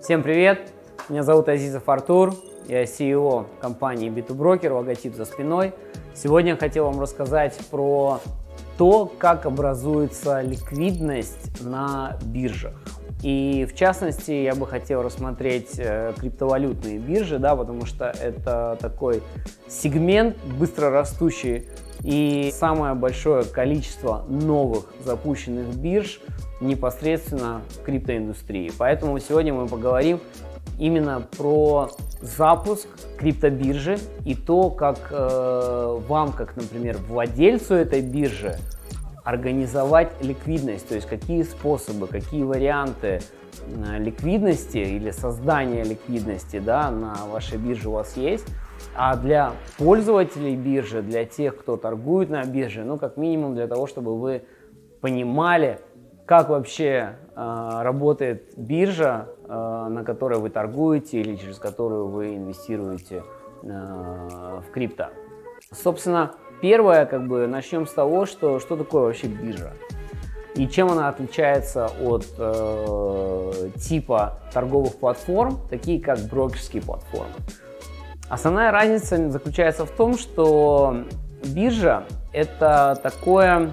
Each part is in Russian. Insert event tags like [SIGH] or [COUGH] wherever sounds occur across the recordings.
Всем привет! Меня зовут Азизов Артур, я CEO компании B2Broker, логотип за спиной. Сегодня я хотел вам рассказать про то, как образуется ликвидность на биржах. И в частности, я бы хотел рассмотреть э, криптовалютные биржи, да, потому что это такой сегмент быстро растущий и самое большое количество новых запущенных бирж непосредственно в криптоиндустрии. Поэтому сегодня мы поговорим именно про запуск криптобиржи и то, как э, вам, как, например, владельцу этой биржи, организовать ликвидность, то есть какие способы, какие варианты э, ликвидности или создания ликвидности да, на вашей бирже у вас есть. А для пользователей биржи, для тех, кто торгует на бирже, ну, как минимум для того, чтобы вы понимали, как вообще э, работает биржа, э, на которой вы торгуете или через которую вы инвестируете э, в крипто. Собственно, первое, как бы, начнем с того, что, что такое вообще биржа и чем она отличается от э, типа торговых платформ, такие как брокерские платформы. Основная разница заключается в том, что биржа это такое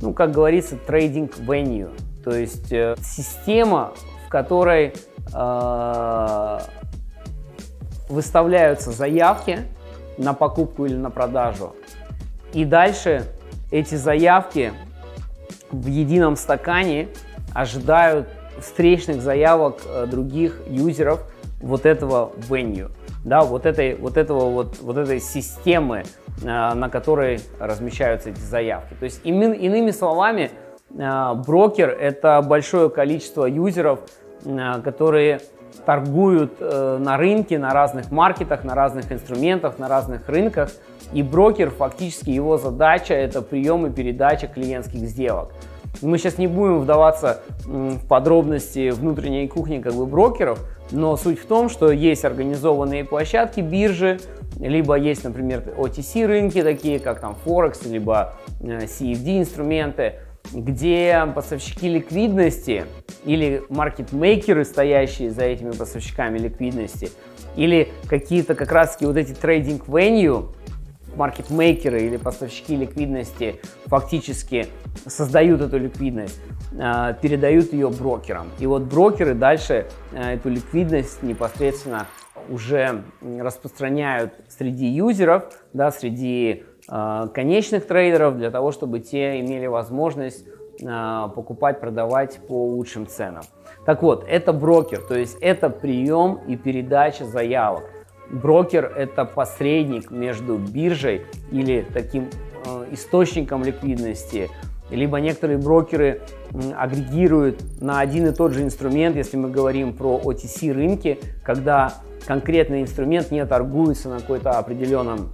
ну, как говорится, трейдинг venue, то есть э, система, в которой э, выставляются заявки на покупку или на продажу, и дальше эти заявки в едином стакане ожидают встречных заявок э, других юзеров вот этого venue, да, вот этой, вот этого вот, вот этой системы Э, на которой размещаются эти заявки. То есть иными словами, э, брокер – это большое количество юзеров, э, которые торгуют на рынке, на разных маркетах, на разных инструментах, на разных рынках. И брокер, фактически его задача – это прием и передача клиентских сделок. Мы сейчас не будем вдаваться в подробности внутренней кухни как бы брокеров, но суть в том, что есть организованные площадки, биржи, либо есть, например, OTC рынки, такие как там Форекс, либо э, CFD инструменты, где поставщики ликвидности или маркетмейкеры, стоящие за этими поставщиками ликвидности, или какие-то как раз таки вот эти трейдинг venue, маркетмейкеры или поставщики ликвидности фактически создают эту ликвидность, э, передают ее брокерам. И вот брокеры дальше э, эту ликвидность непосредственно уже распространяют среди юзеров, да, среди э, конечных трейдеров, для того, чтобы те имели возможность покупать, продавать по лучшим ценам. Так вот, это брокер, то есть это прием и передача заявок. Брокер – это посредник между биржей или таким э, источником ликвидности, либо некоторые брокеры агрегируют на один и тот же инструмент, если мы говорим про OTC рынки, когда конкретный инструмент не торгуется на какой-то определенном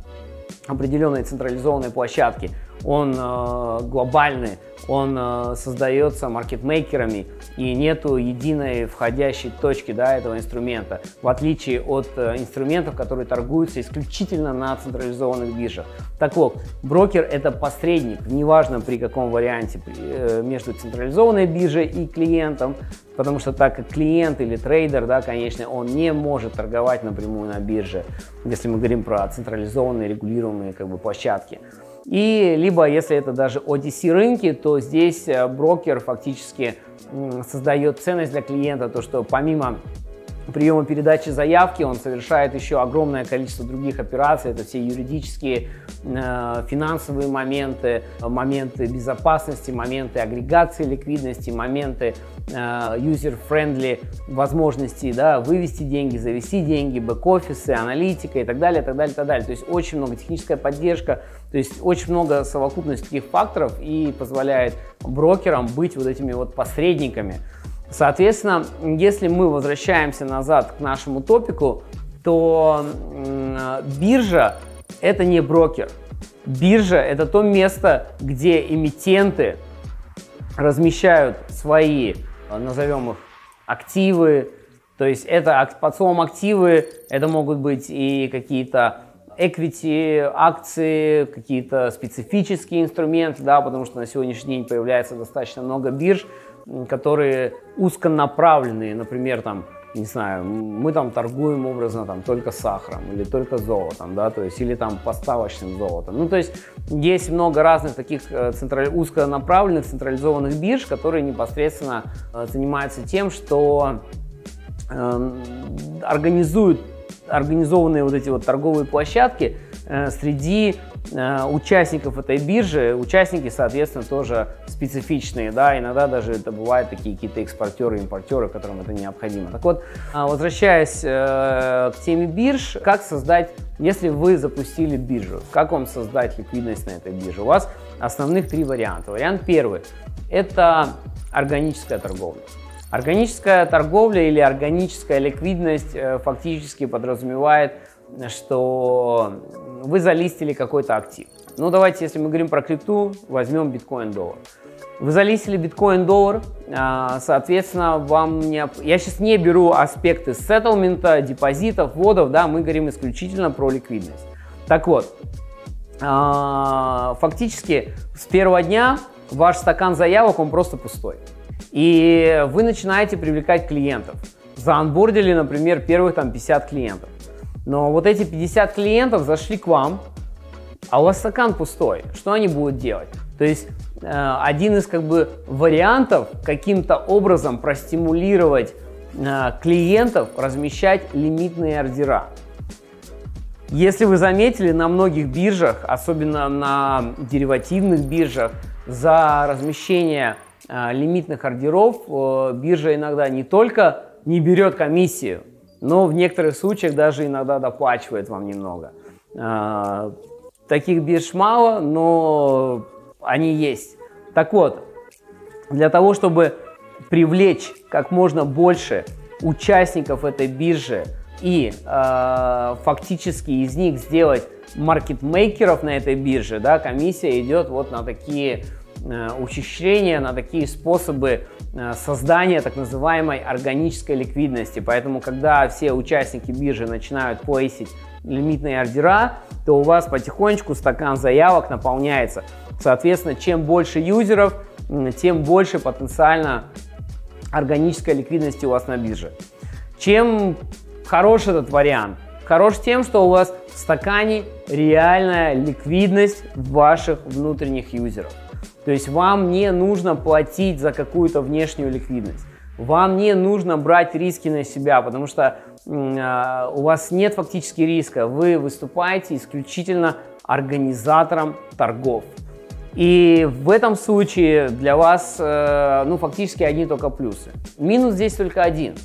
определенной централизованной площадке. Он э, глобальный, он э, создается маркетмейкерами и нету единой входящей точки да, этого инструмента, в отличие от э, инструментов, которые торгуются исключительно на централизованных биржах. Так вот, брокер это посредник, неважно при каком варианте, э, между централизованной биржей и клиентом, потому что так как клиент или трейдер, да, конечно, он не может торговать напрямую на бирже, если мы говорим про централизованные регулируемые как бы, площадки. И либо, если это даже OTC рынки, то здесь э, брокер фактически создает ценность для клиента, то что помимо приема передачи заявки, он совершает еще огромное количество других операций, это все юридические, э, финансовые моменты, моменты безопасности, моменты агрегации ликвидности, моменты э, user-friendly возможности да, вывести деньги, завести деньги, бэк-офисы, аналитика и так далее, так далее, так далее. То есть очень много техническая поддержка, то есть очень много совокупность таких факторов и позволяет брокерам быть вот этими вот посредниками. Соответственно, если мы возвращаемся назад к нашему топику, то биржа это не брокер. Биржа это то место, где эмитенты размещают свои, назовем их, активы. То есть это под словом активы это могут быть и какие-то equity, акции, какие-то специфические инструменты, да, потому что на сегодняшний день появляется достаточно много бирж, которые узконаправленные, например, там не знаю, мы там торгуем образно там только сахаром или только золотом, да, то есть или там поставочным золотом. Ну, то есть есть много разных таких э, централь... узконаправленных централизованных бирж, которые непосредственно э, занимаются тем, что э, организуют организованные вот эти вот торговые площадки э, среди участников этой биржи, участники, соответственно, тоже специфичные, да, иногда даже это бывают такие какие-то экспортеры, импортеры, которым это необходимо. Так вот, а, возвращаясь э, к теме бирж, как создать, если вы запустили биржу, как вам создать ликвидность на этой бирже? У вас основных три варианта. Вариант первый – это органическая торговля. Органическая торговля или органическая ликвидность э, фактически подразумевает что вы залистили какой-то актив. Ну, давайте, если мы говорим про крипту, возьмем биткоин-доллар. Вы залистили биткоин-доллар, а, соответственно, вам не... Я сейчас не беру аспекты сеттлмента, депозитов, вводов, да, мы говорим исключительно про ликвидность. Так вот, а, фактически с первого дня ваш стакан заявок, он просто пустой. И вы начинаете привлекать клиентов. Заанбордили, например, первых там 50 клиентов. Но вот эти 50 клиентов зашли к вам, а у вас стакан пустой. Что они будут делать? То есть э, один из как бы вариантов каким-то образом простимулировать э, клиентов размещать лимитные ордера. Если вы заметили, на многих биржах, особенно на деривативных биржах, за размещение э, лимитных ордеров э, биржа иногда не только не берет комиссию, но в некоторых случаях даже иногда доплачивает вам немного. А, таких бирж мало, но они есть. Так вот, для того, чтобы привлечь как можно больше участников этой биржи и э, фактически из них сделать маркетмейкеров на этой бирже, да, комиссия идет вот на такие ухищрения, на такие способы э, создания так называемой органической ликвидности. Поэтому, когда все участники биржи начинают плейсить лимитные ордера, то у вас потихонечку стакан заявок наполняется. Соответственно, чем больше юзеров, тем больше потенциально органической ликвидности у вас на бирже. Чем хорош этот вариант? Хорош тем, что у вас в стакане реальная ликвидность ваших внутренних юзеров. То есть вам не нужно платить за какую-то внешнюю ликвидность. Вам не нужно брать риски на себя, потому что э, у вас нет фактически риска. Вы выступаете исключительно организатором торгов. И в этом случае для вас, э, ну, фактически одни только плюсы. Минус здесь только один.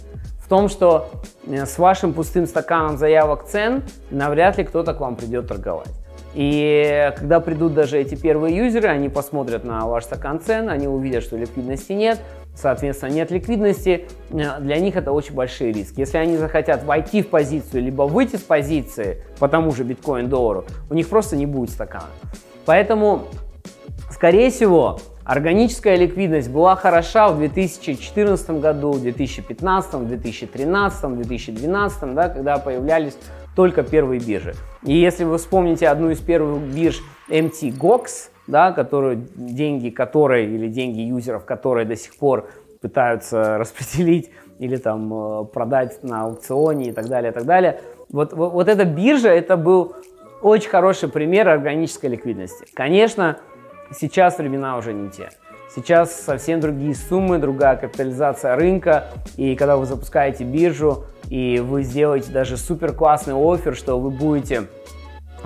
В том, что э, с вашим пустым стаканом заявок цен навряд ли кто-то к вам придет торговать. И когда придут даже эти первые юзеры, они посмотрят на ваш стакан цен, они увидят, что ликвидности нет, соответственно, нет ликвидности, э, для них это очень большие риски. Если они захотят войти в позицию, либо выйти с позиции по тому же биткоин-доллару, у них просто не будет стакана. Поэтому, скорее всего, Органическая ликвидность была хороша в 2014 году, в 2015, в 2013, в 2012, да, когда появлялись только первые биржи. И если вы вспомните одну из первых бирж MTGOX, да, которую, деньги которой или деньги юзеров которые до сих пор пытаются [LAUGHS] распределить или там э, продать на аукционе и так далее, и так далее. Вот, вот, вот эта биржа, это был очень хороший пример органической ликвидности. Конечно, сейчас времена уже не те. Сейчас совсем другие суммы, другая капитализация рынка. И когда вы запускаете биржу, и вы сделаете даже супер классный офер, что вы будете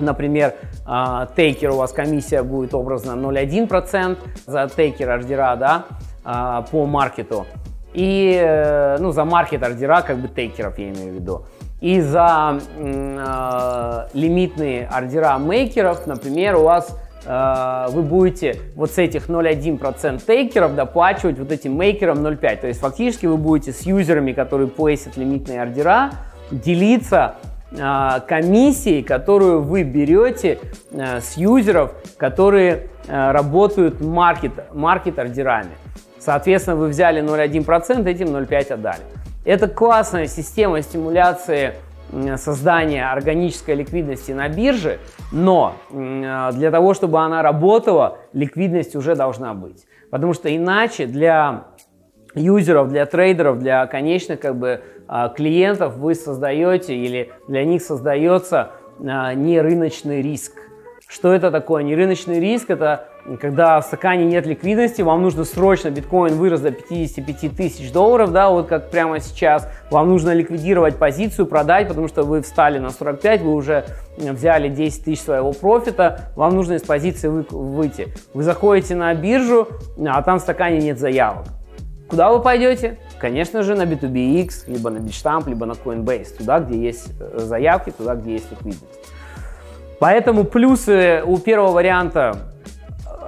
Например, а, тейкер у вас комиссия будет образно 0,1% за тейкер ордера да, а, по маркету. И, э, ну, за маркет ордера, как бы тейкеров я имею в виду. И за э, лимитные ордера мейкеров, например, у вас Э, вы будете вот с этих 0,1% тейкеров доплачивать вот этим мейкерам 0,5. То есть фактически вы будете с юзерами, которые плейсят лимитные ордера, делиться э, комиссией, которую вы берете э, с юзеров, которые работают маркет, маркет ордерами. Соответственно, вы взяли 0,1%, этим 0,5 отдали. Это классная система стимуляции создания органической ликвидности на бирже, но э, для того, чтобы она работала, ликвидность уже должна быть. Потому что иначе для юзеров, для трейдеров, для конечных как бы а, клиентов вы создаете или для них создается а, не рыночный риск. Что это такое? Нерыночный риск – это когда в стакане нет ликвидности, вам нужно срочно, биткоин вырос до 55 тысяч долларов, да, вот как прямо сейчас, вам нужно ликвидировать позицию, продать, потому что вы встали на 45, вы уже взяли 10 тысяч своего профита, вам нужно из позиции вы, выйти. Вы заходите на биржу, а там в стакане нет заявок. Куда вы пойдете? Конечно же, на B2BX, либо на Bitstamp, либо на Coinbase, туда, где есть э, заявки, туда, где есть ликвидность. Поэтому плюсы у первого варианта,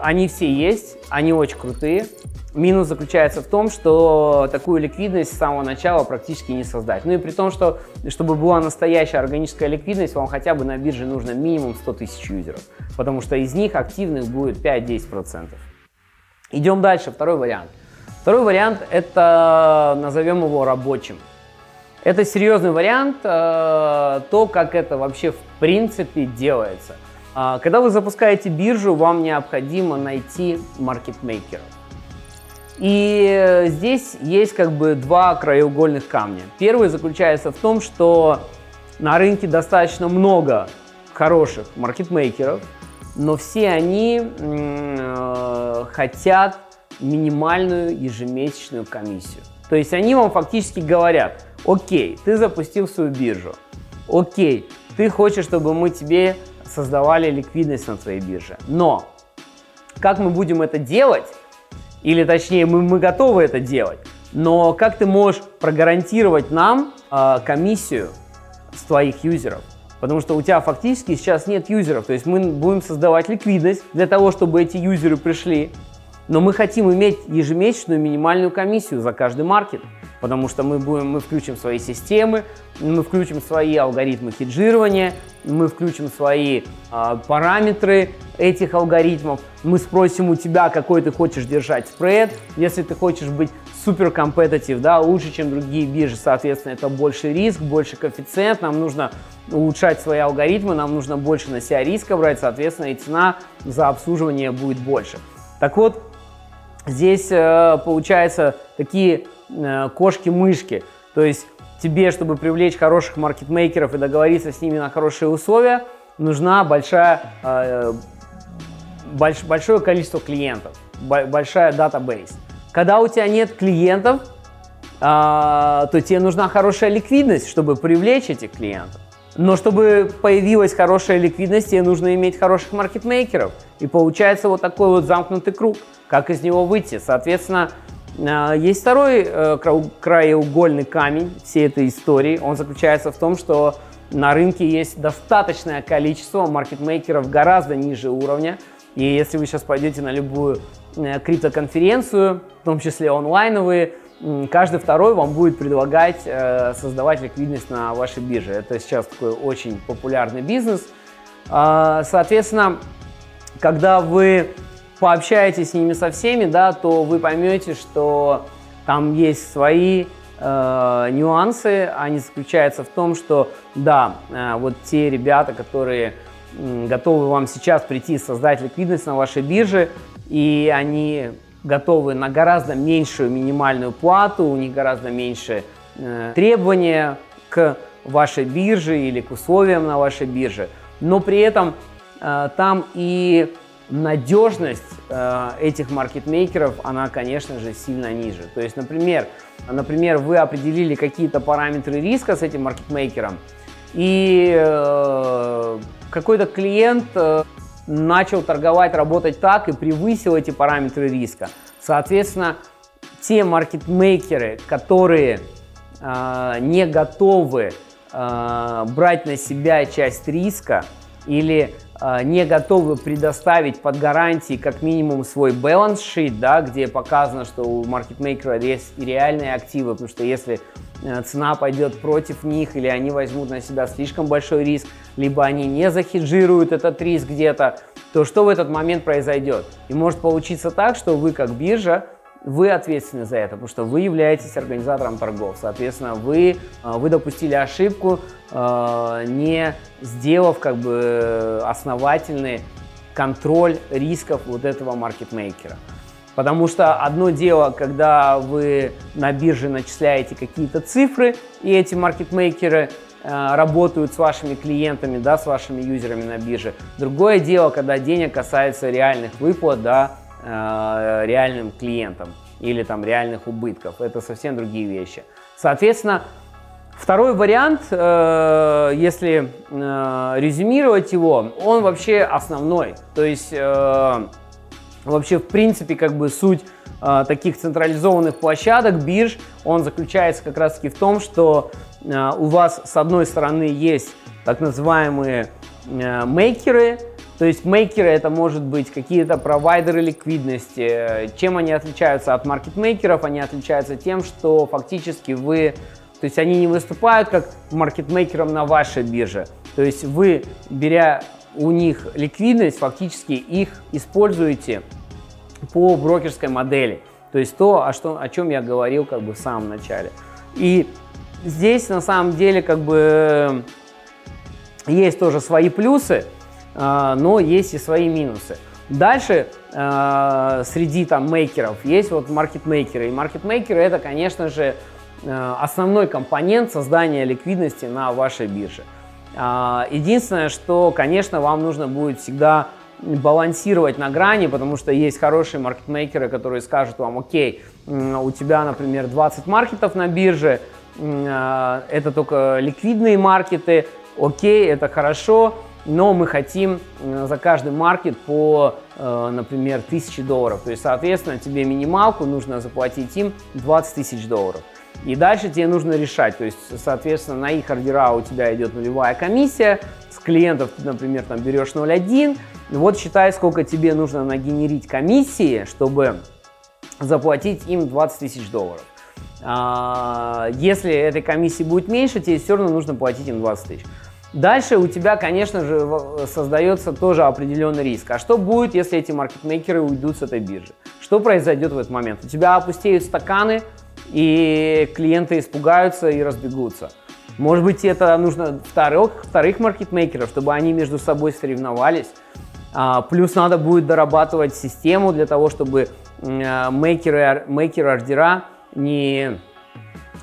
они все есть, они очень крутые. Минус заключается в том, что такую ликвидность с самого начала практически не создать. Ну и при том, что чтобы была настоящая органическая ликвидность, вам хотя бы на бирже нужно минимум 100 тысяч юзеров, потому что из них активных будет 5-10%. Идем дальше, второй вариант. Второй вариант это, назовем его рабочим. Это серьезный вариант, э, то, как это вообще в принципе делается. А, когда вы запускаете биржу, вам необходимо найти маркетмейкера. И здесь есть как бы два краеугольных камня. Первый заключается в том, что на рынке достаточно много хороших маркетмейкеров, но все они э, хотят минимальную ежемесячную комиссию. То есть они вам фактически говорят, Окей, ты запустил свою биржу. Окей, ты хочешь, чтобы мы тебе создавали ликвидность на твоей бирже. Но как мы будем это делать, или точнее мы, мы готовы это делать, но как ты можешь прогарантировать нам э, комиссию с твоих юзеров? Потому что у тебя фактически сейчас нет юзеров, то есть мы будем создавать ликвидность для того, чтобы эти юзеры пришли, но мы хотим иметь ежемесячную минимальную комиссию за каждый маркет потому что мы, будем, мы включим свои системы, мы включим свои алгоритмы хеджирования, мы включим свои э, параметры этих алгоритмов, мы спросим у тебя, какой ты хочешь держать спред, если ты хочешь быть супер компетитив, да, лучше, чем другие биржи, соответственно, это больше риск, больше коэффициент, нам нужно улучшать свои алгоритмы, нам нужно больше на себя риска брать, соответственно, и цена за обслуживание будет больше. Так вот, здесь э, получается такие кошки-мышки. То есть тебе, чтобы привлечь хороших маркетмейкеров и договориться с ними на хорошие условия, нужна большая, э, больш, большое количество клиентов, большая датабейс. Когда у тебя нет клиентов, э, то тебе нужна хорошая ликвидность, чтобы привлечь этих клиентов. Но чтобы появилась хорошая ликвидность, тебе нужно иметь хороших маркетмейкеров. И получается вот такой вот замкнутый круг. Как из него выйти? Соответственно, а, есть второй э, краеугольный камень всей этой истории. Он заключается в том, что на рынке есть достаточное количество маркетмейкеров гораздо ниже уровня. И если вы сейчас пойдете на любую э, криптоконференцию, в том числе онлайновые, каждый второй вам будет предлагать э, создавать ликвидность на вашей бирже. Это сейчас такой очень популярный бизнес. А, соответственно, когда вы пообщаетесь с ними со всеми, да, то вы поймете, что там есть свои э, нюансы. Они заключаются в том, что да, э, вот те ребята, которые э, готовы вам сейчас прийти и создать ликвидность на вашей бирже, и они готовы на гораздо меньшую минимальную плату, у них гораздо меньше э, требования к вашей бирже или к условиям на вашей бирже, но при этом э, там и надежность э, этих маркетмейкеров, она, конечно же, сильно ниже. То есть, например, например, вы определили какие-то параметры риска с этим маркетмейкером, и э, какой-то клиент э, начал торговать, работать так и превысил эти параметры риска. Соответственно, те маркетмейкеры, которые э, не готовы э, брать на себя часть риска или не готовы предоставить под гарантии как минимум свой balance sheet, да, где показано, что у маркетмейкера есть реальные активы, потому что если э, цена пойдет против них или они возьмут на себя слишком большой риск, либо они не захеджируют этот риск где-то, то что в этот момент произойдет? И может получиться так, что вы как биржа вы ответственны за это, потому что вы являетесь организатором торгов. Соответственно, вы, а, вы допустили ошибку, а, не сделав как бы основательный контроль рисков вот этого маркетмейкера. Потому что одно дело, когда вы на бирже начисляете какие-то цифры, и эти маркетмейкеры э, работают с вашими клиентами, да, с вашими юзерами на бирже. Другое дело, когда денег касается реальных выплат, да, э, реальным клиентам или там реальных убытков. Это совсем другие вещи. Соответственно, Второй вариант, э, если э, резюмировать его, он вообще основной. То есть э, вообще в принципе как бы суть таких централизованных площадок, бирж, он заключается как раз таки в том, что у вас с одной стороны есть так называемые мейкеры, то есть мейкеры это может быть какие-то провайдеры ликвидности. Чем они отличаются от маркетмейкеров? Они отличаются тем, что фактически вы то есть они не выступают как маркетмейкером на вашей бирже. То есть вы, беря у них ликвидность, фактически их используете по брокерской модели. То есть то, о, что, о чем я говорил как бы в самом начале. И здесь на самом деле как бы есть тоже свои плюсы, но есть и свои минусы. Дальше а, среди там мейкеров есть вот маркетмейкеры. И маркетмейкеры это, конечно же, Э, основной компонент создания ликвидности на вашей бирже. А, единственное, что, конечно, вам нужно будет всегда балансировать на грани, потому что есть хорошие маркетмейкеры, которые скажут вам, окей, у тебя, например, 20 маркетов на бирже, э, это только ликвидные маркеты, окей, это хорошо, но мы хотим э, за каждый маркет по, например, 1000 долларов. То есть, соответственно, тебе минималку нужно заплатить им 20 тысяч долларов. И дальше тебе нужно решать, то есть, соответственно, на их ордера у тебя идет нулевая комиссия, с клиентов ты, например, там берешь 0,1, вот считай, сколько тебе нужно нагенерить комиссии, чтобы заплатить им 20 тысяч долларов. А, если этой комиссии будет меньше, тебе все равно нужно платить им 20 тысяч. Дальше у тебя, конечно же, создается тоже определенный риск. А что будет, если эти маркетмейкеры уйдут с этой биржи? Что произойдет в этот момент? У тебя опустеют стаканы, и клиенты испугаются и разбегутся. Может быть, это нужно вторых, вторых маркетмейкеров, чтобы они между собой соревновались. А, плюс надо будет дорабатывать систему для того, чтобы а, мейкеры, мейкеры ордера не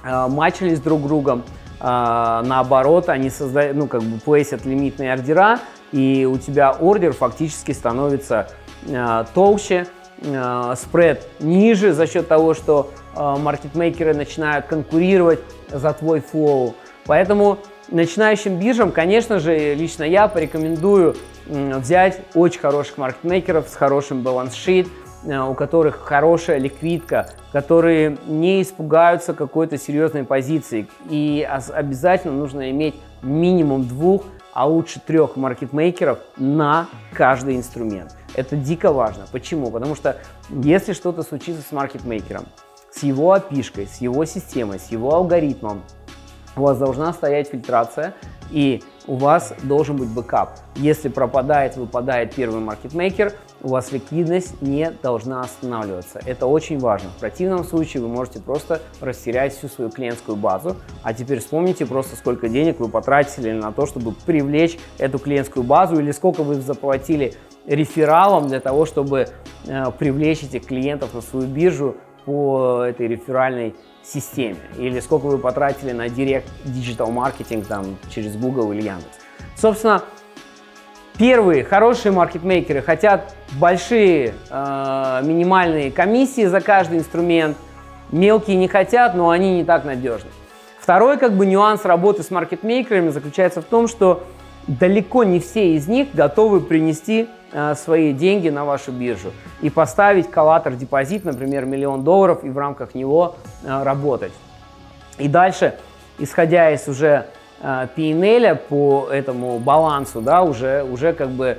а, матчились друг с другом. А, наоборот, они создают, ну, как бы плейсят лимитные ордера, и у тебя ордер фактически становится а, толще, а, спред ниже за счет того, что Э, маркетмейкеры начинают конкурировать за твой флоу. Поэтому начинающим биржам, конечно же, лично я порекомендую взять очень хороших маркетмейкеров с хорошим баланс-шит, э, у которых хорошая ликвидка, которые не испугаются какой-то серьезной позиции. И обязательно нужно иметь минимум двух, а лучше трех маркетмейкеров на каждый инструмент. Это дико важно. Почему? Потому что если что-то случится с маркетмейкером, с его API шкой, с его системой, с его алгоритмом. У вас должна стоять фильтрация, и у вас должен быть бэкап. Если пропадает, выпадает первый маркетмейкер, у вас ликвидность не должна останавливаться. Это очень важно. В противном случае вы можете просто растерять всю свою клиентскую базу. А теперь вспомните просто, сколько денег вы потратили на то, чтобы привлечь эту клиентскую базу, или сколько вы заплатили рефералам для того, чтобы э, привлечь этих клиентов на свою биржу по этой реферальной системе? Или сколько вы потратили на direct digital маркетинг там через Google или Яндекс? Собственно, первые хорошие маркетмейкеры хотят большие э, минимальные комиссии за каждый инструмент. Мелкие не хотят, но они не так надежны. Второй как бы нюанс работы с маркетмейкерами заключается в том, что далеко не все из них готовы принести свои деньги на вашу биржу и поставить коллатор депозит, например, миллион долларов, и в рамках него э, работать. И дальше, исходя из уже э, PNL по этому балансу, да, уже, уже как бы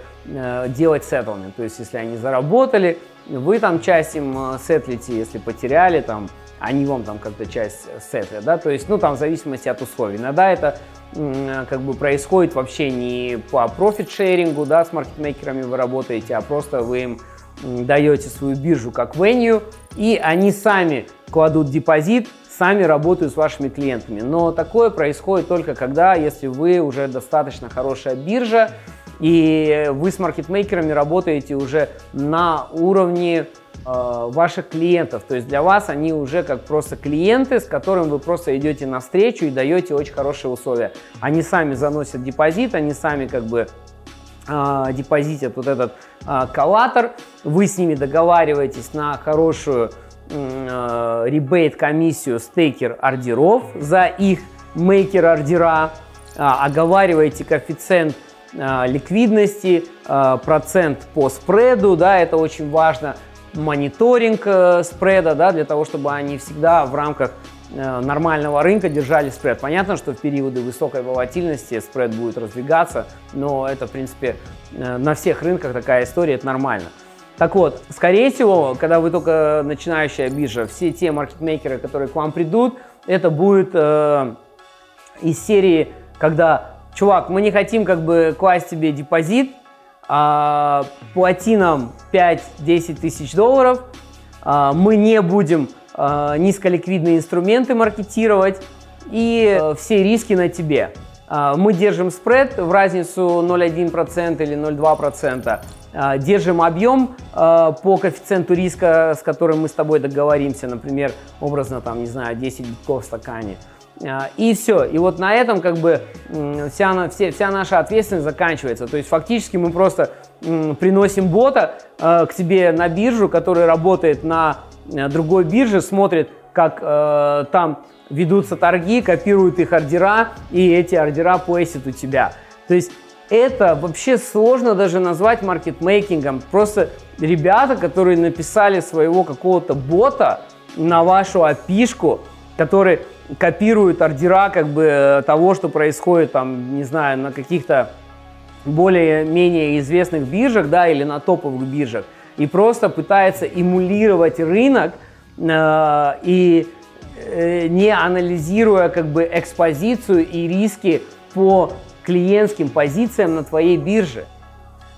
делать settlement. То есть, если они заработали, вы там часть им сетлите, если потеряли, там, они вам там как-то часть сетлят, да, то есть, ну, там в зависимости от условий. Иногда это как бы происходит вообще не по профит-шерингу, да, с маркетмейкерами вы работаете, а просто вы им даете свою биржу как venue, и они сами кладут депозит, сами работают с вашими клиентами. Но такое происходит только когда, если вы уже достаточно хорошая биржа, и вы с маркетмейкерами работаете уже на уровне ваших клиентов. То есть для вас они уже как просто клиенты, с которым вы просто идете навстречу и даете очень хорошие условия. Они сами заносят депозит, они сами как бы э, депозитят вот этот э, коллатор, вы с ними договариваетесь на хорошую э, ребейт комиссию стейкер ордеров за их мейкер ордера, э, оговариваете коэффициент э, ликвидности, э, процент по спреду, да, это очень важно, мониторинг э, спреда, да, для того, чтобы они всегда в рамках э, нормального рынка держали спред. Понятно, что в периоды высокой волатильности спред будет раздвигаться, но это, в принципе, э, на всех рынках такая история, это нормально. Так вот, скорее всего, когда вы только начинающая биржа, все те маркетмейкеры, которые к вам придут, это будет э, из серии, когда, чувак, мы не хотим как бы класть тебе депозит, а, плати нам 5-10 тысяч долларов, а, мы не будем а, низколиквидные инструменты маркетировать, и а, все риски на тебе. А, мы держим спред в разницу 0,1% или 0,2%. А, держим объем а, по коэффициенту риска, с которым мы с тобой договоримся, например, образно, там, не знаю, 10 битков в стакане. А, и все. И вот на этом как бы вся, вся, вся наша ответственность заканчивается. То есть фактически мы просто приносим бота э, к тебе на биржу, который работает на э, другой бирже, смотрит, как э, там ведутся торги, копируют их ордера, и эти ордера плейсят у тебя. То есть это вообще сложно даже назвать маркетмейкингом. Просто ребята, которые написали своего какого-то бота на вашу опишку, который копирует ордера как бы э, того, что происходит там, не знаю, на каких-то более-менее известных биржах, да, или на топовых биржах, и просто пытается эмулировать рынок э, и э, не анализируя как бы экспозицию и риски по клиентским позициям на твоей бирже.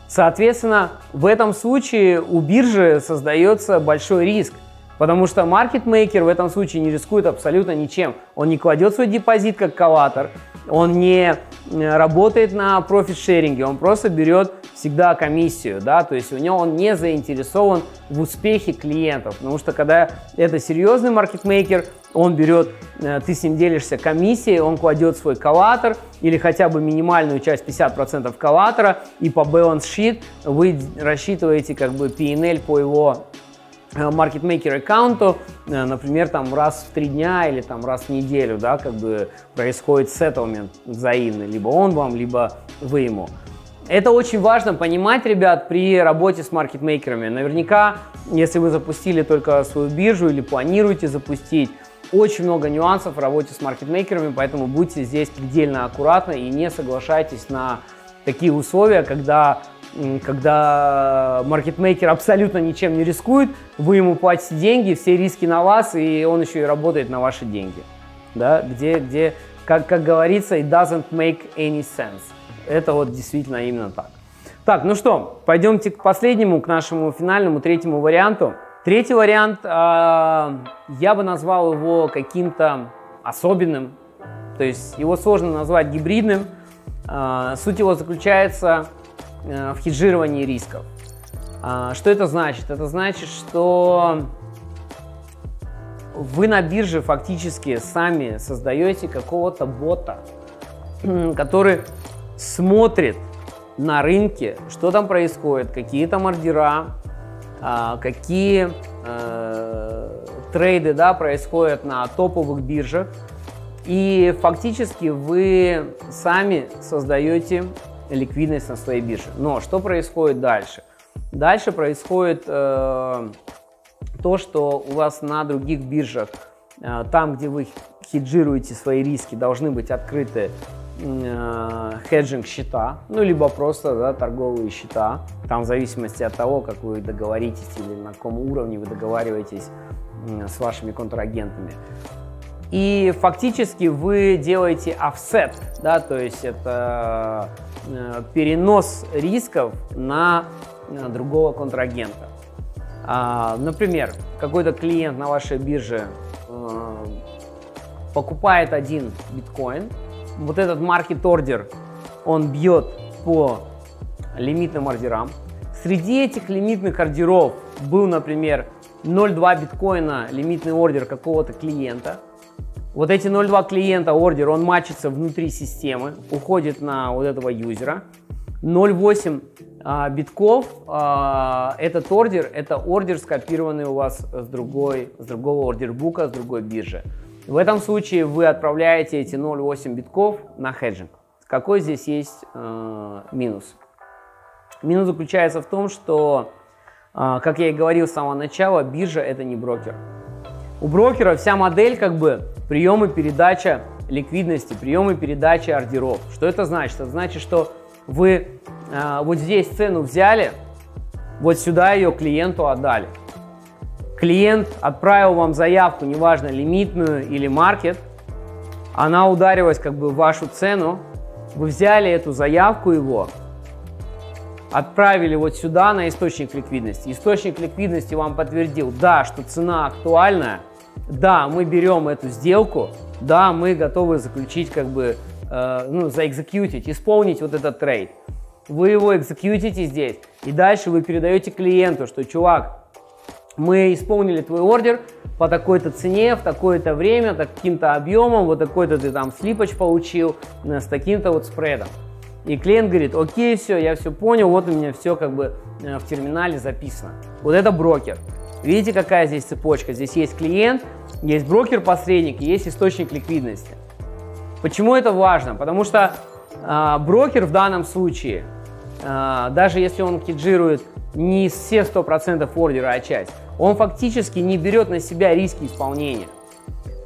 Соответственно, в этом случае у биржи создается большой риск. Потому что маркетмейкер в этом случае не рискует абсолютно ничем. Он не кладет свой депозит как коллатор, он не э, работает на профит-шеринге, он просто берет всегда комиссию, да, то есть у него он не заинтересован в успехе клиентов, потому что когда это серьезный маркетмейкер, он берет, э, ты с ним делишься комиссией, он кладет свой коллатор или хотя бы минимальную часть 50% коллатора, и по balance sheet вы рассчитываете как бы P&L по его маркетмейкер аккаунту, э, например, там раз в три дня или там раз в неделю, да, как бы происходит сеттлмент взаимный, либо он вам, либо вы ему. Это очень важно понимать, ребят, при работе с маркетмейкерами. Наверняка, если вы запустили только свою биржу или планируете запустить, очень много нюансов в работе с маркетмейкерами, поэтому будьте здесь предельно аккуратны и не соглашайтесь на такие условия, когда когда маркетмейкер абсолютно ничем не рискует, вы ему платите деньги, все риски на вас, и он еще и работает на ваши деньги. Да? Где, где как, как говорится, it doesn't make any sense. Это вот действительно именно так. Так, ну что, пойдемте к последнему, к нашему финальному третьему варианту. Третий вариант, э, я бы назвал его каким-то особенным, то есть его сложно назвать гибридным. Э, суть его заключается в хеджировании рисков. А, что это значит? Это значит, что вы на бирже фактически сами создаете какого-то бота, который смотрит на рынке, что там происходит, какие там ордера, а, какие э, трейды да, происходят на топовых биржах. И фактически вы сами создаете ликвидность на своей бирже. Но что происходит дальше? Дальше происходит э, то, что у вас на других биржах, э, там, где вы хеджируете свои риски, должны быть открыты э, хеджинг счета, ну, либо просто да, торговые счета, там в зависимости от того, как вы договоритесь или на каком уровне вы договариваетесь э, с вашими контрагентами. И фактически вы делаете офсет, да, то есть это Э, перенос рисков на другого контрагента. А, например, какой-то клиент на вашей бирже э, покупает один биткоин, вот этот маркет ордер он бьет по лимитным ордерам. Среди этих лимитных ордеров был, например, 0,2 биткоина лимитный ордер какого-то клиента. Вот эти 0,2 клиента ордер, он матчится внутри системы, уходит на вот этого юзера. 0,8 а, битков а, этот ордер, это ордер скопированный у вас с, другой, с другого ордербука, с другой биржи. В этом случае вы отправляете эти 0,8 битков на хеджинг. Какой здесь есть э, минус? Минус заключается в том, что, э, как я и говорил с самого начала, биржа это не брокер. У брокера вся модель как бы прием и передача ликвидности, прием и передача ордеров. Что это значит? Это значит, что вы э, вот здесь цену взяли, вот сюда ее клиенту отдали. Клиент отправил вам заявку, неважно, лимитную или маркет, она ударилась как бы в вашу цену, вы взяли эту заявку его, отправили вот сюда на источник ликвидности. Источник ликвидности вам подтвердил, да, что цена актуальная, да, мы берем эту сделку, да, мы готовы заключить как бы, э, ну, заэкзекьютить, исполнить вот этот трейд. Вы его экзекьютите здесь, и дальше вы передаете клиенту, что, чувак, мы исполнили твой ордер по такой-то цене, в такое-то время, таким-то объемом, вот такой-то ты там слипач получил э, с таким-то вот спредом. И клиент говорит, окей, все, я все понял, вот у меня все как бы э, в терминале записано. Вот это брокер. Видите, какая здесь цепочка? Здесь есть клиент, есть брокер-посредник, есть источник ликвидности. Почему это важно? Потому что э, брокер в данном случае, э, даже если он хеджирует не все 100% ордера, а часть, он фактически не берет на себя риски исполнения.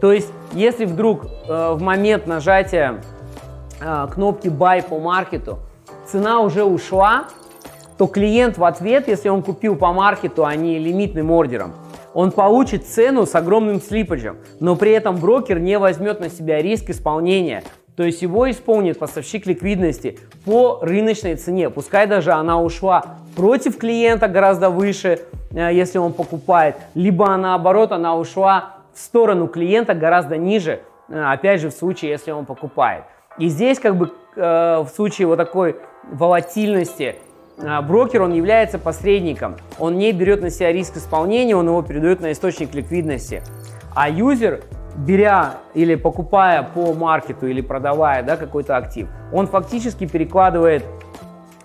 То есть, если вдруг э, в момент нажатия э, кнопки Buy по маркету цена уже ушла, то клиент в ответ, если он купил по маркету, а не лимитным ордером, он получит цену с огромным слипаджем, но при этом брокер не возьмет на себя риск исполнения. То есть его исполнит поставщик ликвидности по рыночной цене, пускай даже она ушла против клиента гораздо выше, э, если он покупает, либо наоборот она ушла в сторону клиента гораздо ниже, э, опять же в случае, если он покупает. И здесь как бы э, в случае вот такой волатильности а, брокер, он является посредником. Он не берет на себя риск исполнения, он его передает на источник ликвидности. А юзер, беря или покупая по маркету или продавая да, какой-то актив, он фактически перекладывает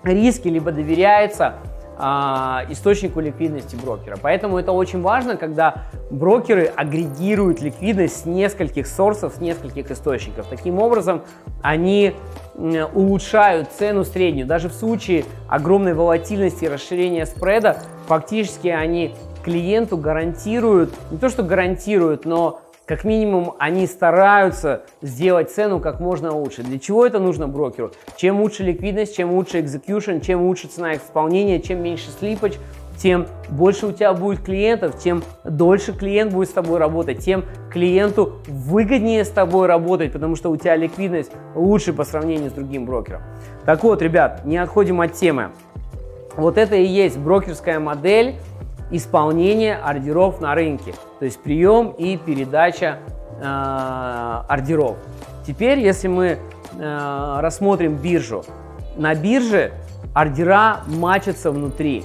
риски, либо доверяется источнику ликвидности брокера. Поэтому это очень важно, когда брокеры агрегируют ликвидность с нескольких сорсов, с нескольких источников. Таким образом, они улучшают цену среднюю. Даже в случае огромной волатильности и расширения спреда, фактически они клиенту гарантируют, не то что гарантируют, но как минимум они стараются сделать цену как можно лучше. Для чего это нужно брокеру? Чем лучше ликвидность, чем лучше execution, чем лучше цена исполнения, чем меньше слипач, тем больше у тебя будет клиентов, тем дольше клиент будет с тобой работать, тем клиенту выгоднее с тобой работать, потому что у тебя ликвидность лучше по сравнению с другим брокером. Так вот, ребят, не отходим от темы. Вот это и есть брокерская модель исполнения ордеров на рынке, то есть прием и передача э, ордеров. Теперь, если мы э, рассмотрим биржу, на бирже ордера матчатся внутри.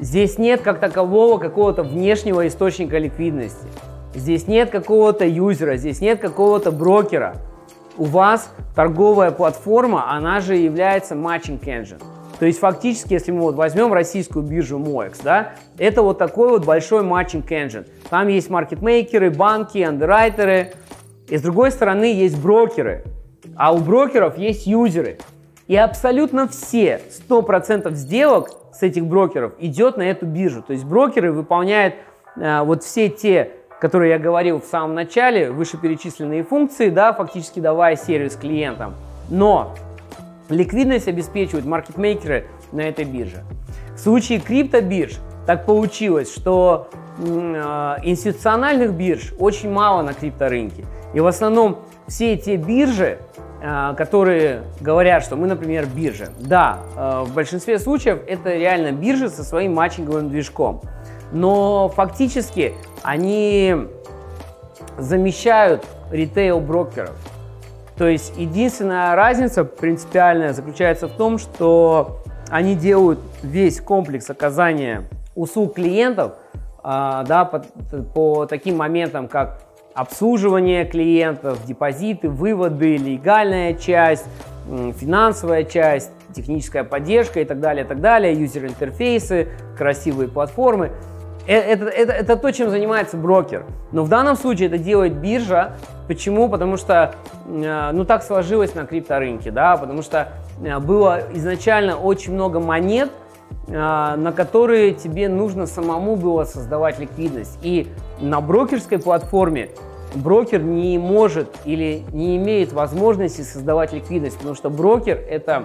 Здесь нет как такового какого-то внешнего источника ликвидности. Здесь нет какого-то юзера, здесь нет какого-то брокера. У вас торговая платформа, она же является matching engine. То есть фактически, если мы вот возьмем российскую биржу MOEX, да, это вот такой вот большой матчинг engine. Там есть маркетмейкеры, банки, андеррайтеры. И с другой стороны есть брокеры. А у брокеров есть юзеры. И абсолютно все 100% сделок с этих брокеров идет на эту биржу. То есть брокеры выполняют э, вот все те, которые я говорил в самом начале, вышеперечисленные функции, да, фактически давая сервис клиентам. Но Ликвидность обеспечивают маркетмейкеры на этой бирже. В случае криптобирж так получилось, что э, институциональных бирж очень мало на крипторынке. И в основном все те биржи, э, которые говорят, что мы, например, биржа. Да, э, в большинстве случаев это реально биржи со своим матчинговым движком. Но фактически они замещают ритейл-брокеров. То есть единственная разница принципиальная заключается в том, что они делают весь комплекс оказания услуг клиентов, а, да, по, по таким моментам, как обслуживание клиентов, депозиты, выводы, легальная часть, финансовая часть, техническая поддержка и так далее, и так далее, юзер-интерфейсы, красивые платформы. Э, это, это, это то, чем занимается брокер. Но в данном случае это делает биржа. Почему? Потому что э, ну, так сложилось на крипторынке, да, потому что э, было изначально очень много монет, на которые тебе нужно самому было создавать ликвидность. И на брокерской платформе брокер не может или не имеет возможности создавать ликвидность, потому что брокер это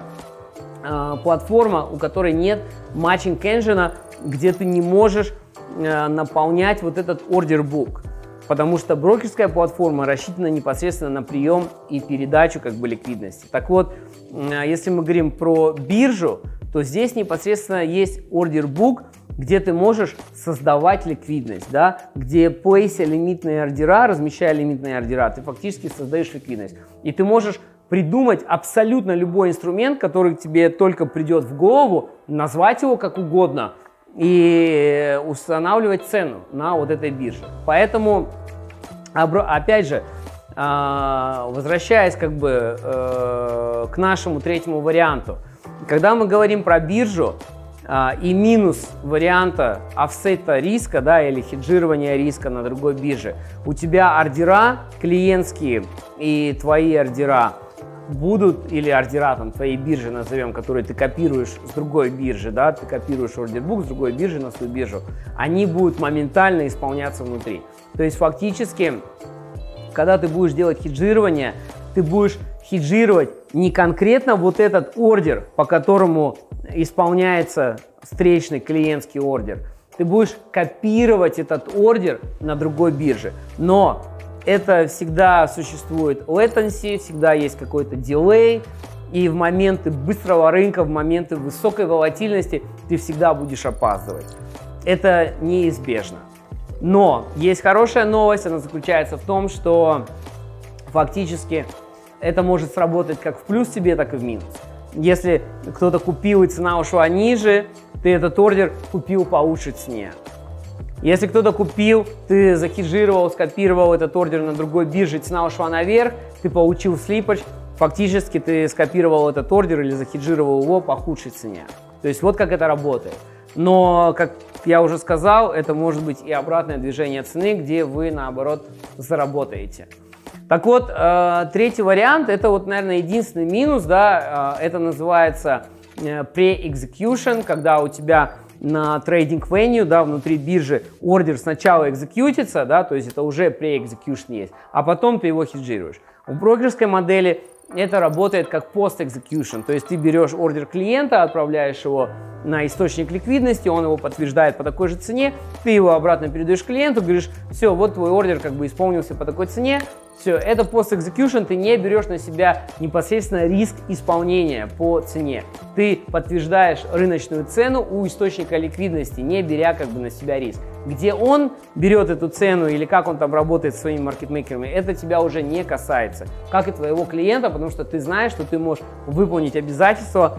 платформа, у которой нет матчинг engine, где ты не можешь наполнять вот этот ордер бук. Потому что брокерская платформа рассчитана непосредственно на прием и передачу как бы ликвидности. Так вот, э, если мы говорим про биржу, то здесь непосредственно есть ордер бук, где ты можешь создавать ликвидность, да, где плейся лимитные ордера, размещая лимитные ордера, ты фактически создаешь ликвидность. И ты можешь придумать абсолютно любой инструмент, который тебе только придет в голову, назвать его как угодно и устанавливать цену на вот этой бирже. Поэтому, опять же, а, возвращаясь как бы э, к нашему третьему варианту, когда мы говорим про биржу, а, и минус варианта офсета риска, да, или хеджирования риска на другой бирже. У тебя ордера клиентские и твои ордера будут, или ордера там твоей биржи назовем, которые ты копируешь с другой биржи, да, ты копируешь ордербук с другой биржи на свою биржу, они будут моментально исполняться внутри. То есть фактически, когда ты будешь делать хеджирование, ты будешь хеджировать не конкретно вот этот ордер, по которому исполняется встречный клиентский ордер. Ты будешь копировать этот ордер на другой бирже. Но это всегда существует latency, всегда есть какой-то дилей, и в моменты быстрого рынка, в моменты высокой волатильности ты всегда будешь опаздывать. Это неизбежно. Но есть хорошая новость, она заключается в том, что фактически это может сработать как в плюс тебе, так и в минус. Если кто-то купил и цена ушла ниже, ты этот ордер купил по лучшей цене. Если кто-то купил, ты захеджировал, скопировал этот ордер на другой бирже, цена ушла наверх, ты получил слипач, фактически ты скопировал этот ордер или захеджировал его по худшей цене. То есть вот как это работает. Но, как я уже сказал, это может быть и обратное движение цены, где вы, наоборот, заработаете. Так вот, э, третий вариант, это вот, наверное, единственный минус, да, э, это называется э, pre-execution, когда у тебя на трейдинг venue, да, внутри биржи ордер сначала экзекьютится, да, то есть это уже pre-execution есть, а потом ты его хеджируешь. В брокерской модели это работает как post-execution, то есть ты берешь ордер клиента, отправляешь его на источник ликвидности, он его подтверждает по такой же цене, ты его обратно передаешь клиенту, говоришь, все, вот твой ордер как бы исполнился по такой цене, все, это post-execution, ты не берешь на себя непосредственно риск исполнения по цене. Ты подтверждаешь рыночную цену у источника ликвидности, не беря как бы на себя риск. Где он берет эту цену или как он там работает с своими маркетмейкерами, это тебя уже не касается. Как и твоего клиента, потому что ты знаешь, что ты можешь выполнить обязательства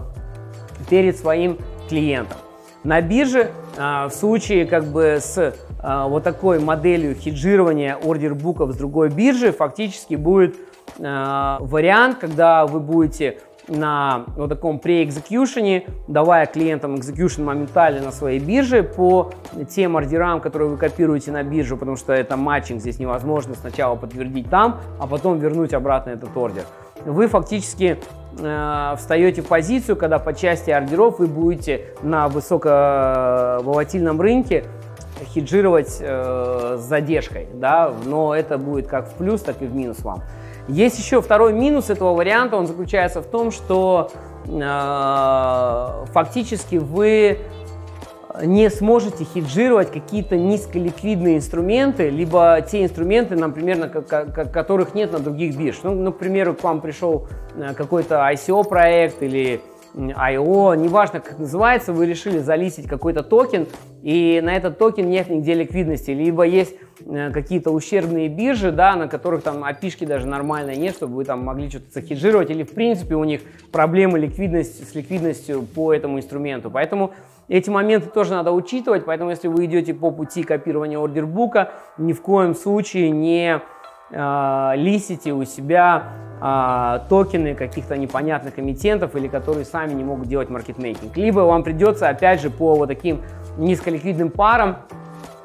перед своим клиентом. На бирже в случае как бы с а, вот такой моделью хеджирования ордербуков с другой биржи фактически будет а, вариант, когда вы будете на вот таком pre-execution, давая клиентам execution моментально на своей бирже по тем ордерам, которые вы копируете на биржу, потому что это матчинг здесь невозможно сначала подтвердить там, а потом вернуть обратно этот ордер. Вы фактически встаете в позицию, когда по части ордеров вы будете на высоковолатильном рынке хеджировать э, с задержкой, да, но это будет как в плюс, так и в минус вам. Есть еще второй минус этого варианта, он заключается в том, что э, фактически вы не сможете хеджировать какие-то низколиквидные инструменты, либо те инструменты, например, на, которых нет на других бирж. Ну, например, к вам пришел э, какой-то ICO проект или IEO, неважно как называется, вы решили залистить какой-то токен, и на этот токен нет нигде ликвидности, либо есть э, какие-то ущербные биржи, да, на которых там API шки даже нормальной нет, чтобы вы там могли что-то захеджировать, или в принципе у них проблемы ликвидности, с ликвидностью по этому инструменту. Поэтому эти моменты тоже надо учитывать, поэтому если вы идете по пути копирования order book а, ни в коем случае не э, листите у себя э, токены каких-то непонятных эмитентов или которые сами не могут делать маркетмейкинг. Либо вам придется, опять же, по вот таким низколиквидным парам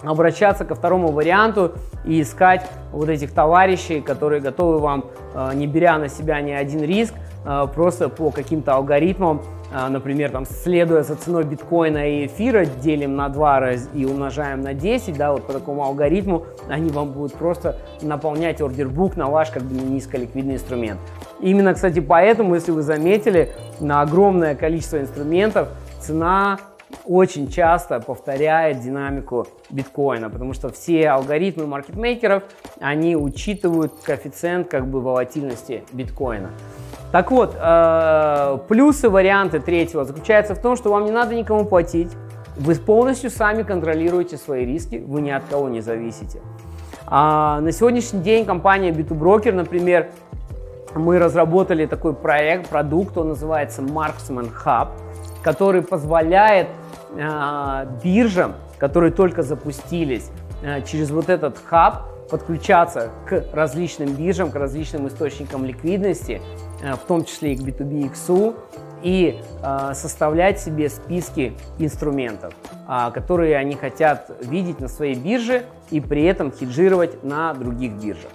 обращаться ко второму варианту и искать вот этих товарищей, которые готовы вам, э, не беря на себя ни один риск, просто по каким-то алгоритмам, например, там, следуя за ценой биткоина и эфира, делим на 2 раз и умножаем на 10, да, вот по такому алгоритму, они вам будут просто наполнять ордербук на ваш как бы низколиквидный инструмент. Именно, кстати, поэтому, если вы заметили, на огромное количество инструментов цена очень часто повторяет динамику биткоина, потому что все алгоритмы маркетмейкеров, они учитывают коэффициент как бы волатильности биткоина. Так вот, э, плюсы варианты третьего заключаются в том, что вам не надо никому платить, вы полностью сами контролируете свои риски, вы ни от кого не зависите. А на сегодняшний день компания B2Broker, например, мы разработали такой проект, продукт, он называется Marksman Hub, который позволяет э, биржам, которые только запустились, э, через вот этот хаб подключаться к различным биржам, к различным источникам ликвидности, в том числе и к B2B и э, составлять себе списки инструментов, э, которые они хотят видеть на своей бирже и при этом хеджировать на других биржах.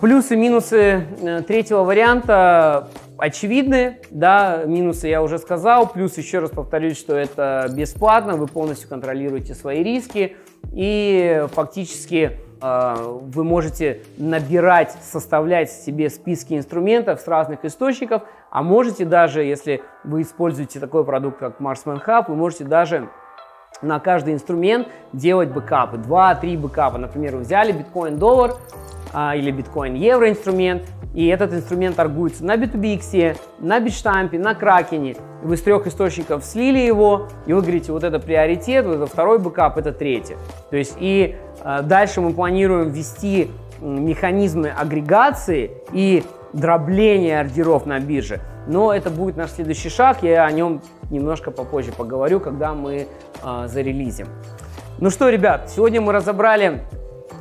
Плюсы и минусы э, третьего варианта очевидны, да, минусы я уже сказал, плюс еще раз повторюсь, что это бесплатно, вы полностью контролируете свои риски и фактически э, вы можете набирать, составлять себе списки инструментов с разных источников, а можете даже, если вы используете такой продукт, как Marksman Hub, вы можете даже на каждый инструмент делать бэкапы, 2-3 бэкапа. Например, вы взяли биткоин-доллар а, или биткоин-евро инструмент, и этот инструмент торгуется на B2BX, на Bitstamp е, на Кракене. Вы с трех источников слили его, и вы говорите, вот это приоритет, вот это второй бэкап, это третий. То есть и дальше мы планируем ввести механизмы агрегации и дробления ордеров на бирже. Но это будет наш следующий шаг, я о нем немножко попозже поговорю, когда мы э, зарелизим. Ну что, ребят, сегодня мы разобрали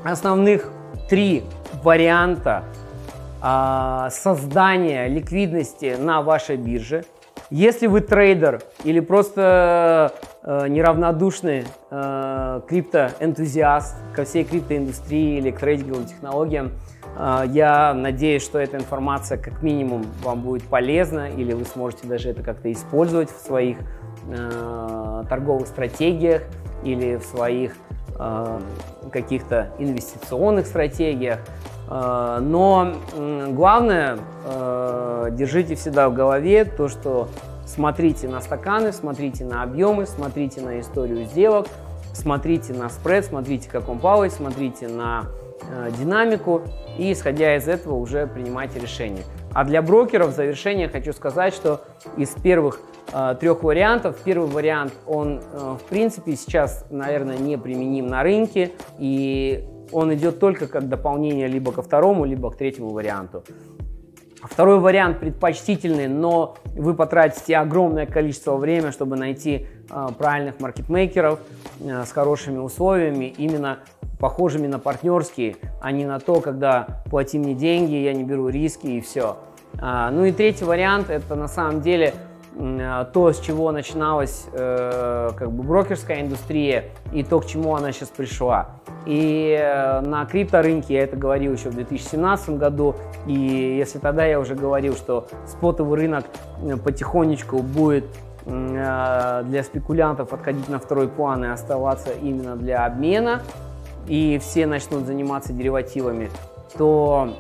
основных три варианта а, создания ликвидности на вашей бирже. Если вы трейдер или просто э, неравнодушный э, криптоэнтузиаст ко всей криптоиндустрии трейдинговым технологиям, э, я надеюсь, что эта информация как минимум вам будет полезна или вы сможете даже это как-то использовать в своих э, торговых стратегиях или в своих э, каких-то инвестиционных стратегиях. А, но главное, а, держите всегда в голове то, что смотрите на стаканы, смотрите на объемы, смотрите на историю сделок, смотрите на спред, смотрите, как он плавает, смотрите на а, динамику и, исходя из этого, уже принимайте решение. А для брокеров в завершение хочу сказать, что из первых э, трех вариантов, первый вариант, он э, в принципе сейчас, наверное, не применим на рынке, и он идет только как дополнение либо ко второму, либо к третьему варианту. Второй вариант предпочтительный, но вы потратите огромное количество времени, чтобы найти э, правильных маркетмейкеров э, с хорошими условиями, именно похожими на партнерские, а не на то, когда плати мне деньги, я не беру риски и все. А, ну и третий вариант, это на самом деле то, с чего начиналась э, как бы брокерская индустрия и то, к чему она сейчас пришла. И э, на крипторынке я это говорил еще в 2017 году, и если тогда я уже говорил, что спотовый рынок э, потихонечку будет для спекулянтов отходить на второй план и оставаться именно для обмена, и все начнут заниматься деривативами, то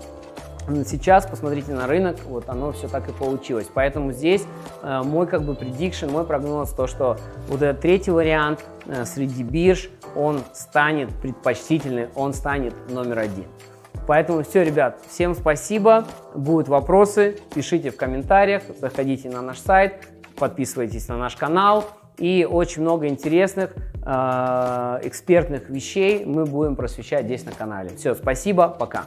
Сейчас посмотрите на рынок, вот оно все так и получилось. Поэтому здесь э, мой как бы prediction, мой прогноз, то, что вот этот третий вариант э, среди бирж, он станет предпочтительный, он станет номер один. Поэтому все, ребят, всем спасибо. Будут вопросы, пишите в комментариях, заходите на наш сайт, подписывайтесь на наш канал. И очень много интересных э, экспертных вещей мы будем просвещать здесь на канале. Все, спасибо, пока.